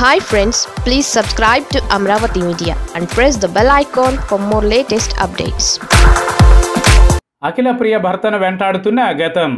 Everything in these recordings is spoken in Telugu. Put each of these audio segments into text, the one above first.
Hi friends please subscribe to Amaravati media and press the bell icon for more latest updates Akhila Priya భర్తను వెంటాడుతున్న గతం.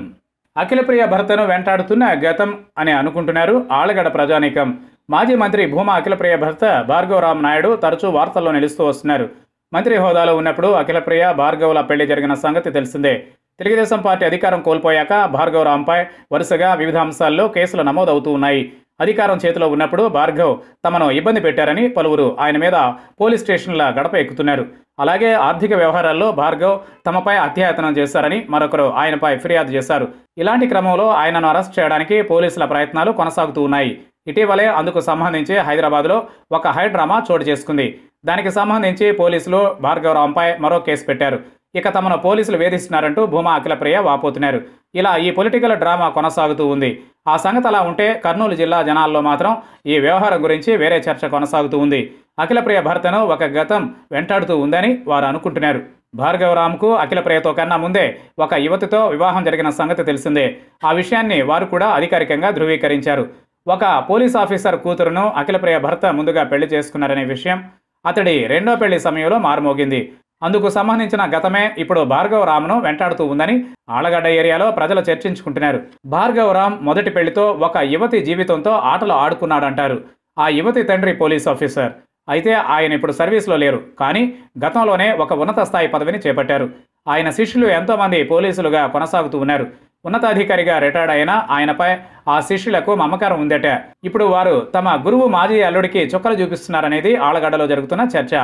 అఖిల ప్రియ భర్తను వెంటాడుతున్న గతం అని అనుకుంటున్నారు ఆలగడ ప్రజానీకం. మాజీ మంత్రి భూమా అఖిలప్రియ భర్త భార్గవరామ్ నాయుడు తరచూ వార్తల్లో నిలుస్తూ వస్తున్నారు. మంత్రి హోదాలో ఉన్నప్పుడు అఖిలప్రియ భార్గవుల పెళ్ళి జరిగిన సంగతి తెలిసిందే. తెలుగుదేశం పార్టీ అధికారం కోల్పోయాక భార్గవరాంపై వరుసగా వివిధ అంశాల్లో కేసులు నమోదవుతూ ఉన్నాయి. అధికారం చేతిలో ఉన్నప్పుడు భార్గవ్ తమను ఇబ్బంది పెట్టారని పలువురు ఆయన మీద పోలీస్ స్టేషన్ల గడప ఎక్కుతున్నారు. అలాగే ఆర్థిక వ్యవహారాల్లో భార్గవ్ తమపై అత్యాయతనం చేశారని మరొకరు ఆయనపై ఫిర్యాదు చేశారు. ఇలాంటి క్రమంలో ఆయనను అరెస్ట్ చేయడానికి పోలీసుల ప్రయత్నాలు కొనసాగుతూ ఉన్నాయి. ఇటీవలే అందుకు సంబంధించి హైదరాబాద్లో ఒక హై డ్రామా చోటు చేసుకుంది. దానికి సంబంధించి పోలీసులు భార్గవరాంపై మరో కేసు పెట్టారు. ఇక తమను పోలీసులు వేధిస్తున్నారంటూ భూమా అఖిలప్రియ వాపోతున్నారు. ఇలా ఈ పొలిటికల్ డ్రామా కొనసాగుతూ ఉంది. ఆ సంగతి అలా ఉంటే కర్నూలు జిల్లా జనాల్లో మాత్రం ఈ వ్యవహారం గురించి వేరే చర్చ కొనసాగుతూ ఉంది. అఖిలప్రియ భర్తను ఒక గతం వెంటాడుతూ ఉందని వారు అనుకుంటున్నారు. భార్గవరామ్కు అఖిలప్రియతో కన్నా ముందే ఒక యువతితో వివాహం జరిగిన సంగతి తెలిసిందే. ఆ విషయాన్ని వారు కూడా అధికారికంగా ధృవీకరించారు. ఒక పోలీస్ ఆఫీసర్ కూతురును అఖిలప్రియ భర్త ముందుగా పెళ్ళి చేసుకున్నారనే విషయం అతడి రెండో పెళ్ళి సమయంలో మారుమోగింది. అందుకు సంబంధించిన గతమే ఇప్పుడు భార్గవరామ్ను వెంటాడుతూ ఉందని ఆలగడ్డ ఏరియాలో ప్రజలు చర్చించుకుంటున్నారు. భార్గవరామ్ మొదటి పెళ్ళితో ఒక యువతి జీవితంతో ఆటలు ఆడుకున్నాడంటారు. ఆ యువతి తండ్రి పోలీస్ ఆఫీసర్. అయితే ఆయన ఇప్పుడు సర్వీస్లో లేరు. కానీ గతంలోనే ఒక ఉన్నత స్థాయి పదవిని చేపట్టారు. ఆయన శిష్యులు ఎంతోమంది పోలీసులుగా కొనసాగుతూ ఉన్నారు. ఉన్నతాధికారిగా రిటైర్డ్ అయిన ఆయనపై ఆ శిష్యులకు మమకారం ఉందట. ఇప్పుడు వారు తమ గురువు మాజీ అల్లుడికి చుక్కలు చూపిస్తున్నారనేది ఆలగడ్డలో జరుగుతున్న చర్చ.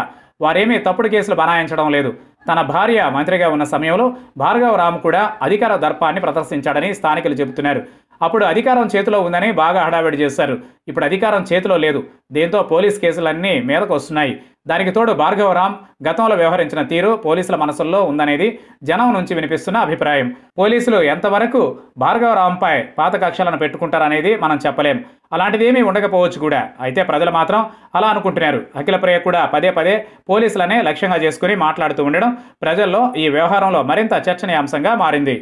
వారేమీ తప్పుడు కేసులు బనాయించడం లేదు. తన భార్య మంత్రిగా ఉన్న సమయంలో భార్గవరాము కూడా అధికార దర్పాన్ని ప్రదర్శించాడని స్థానికులు చెబుతున్నారు. అప్పుడు అధికారం చేతిలో ఉందని బాగా హడావిడి చేశారు. ఇప్పుడు అధికారం చేతిలో లేదు. దీంతో పోలీస్ కేసులన్నీ మీదకు వస్తున్నాయి. దానికి తోడు భార్గవరామ్ గతంలో వ్యవహరించిన తీరు పోలీసుల మనసుల్లో ఉందనేది జనం నుంచి వినిపిస్తున్న అభిప్రాయం. పోలీసులు ఎంతవరకు భార్గవరామ్పై పాత కక్షలను పెట్టుకుంటారనేది మనం చెప్పలేం. అలాంటిదేమీ ఉండకపోవచ్చు కూడా. అయితే ప్రజలు మాత్రం అలా అనుకుంటున్నారు. అఖిలప్రియ కూడా పదే పదే పోలీసులనే లక్ష్యంగా చేసుకుని మాట్లాడుతూ ఉండడం ప్రజల్లో ఈ వ్యవహారంలో మరింత చర్చనీయాంశంగా మారింది.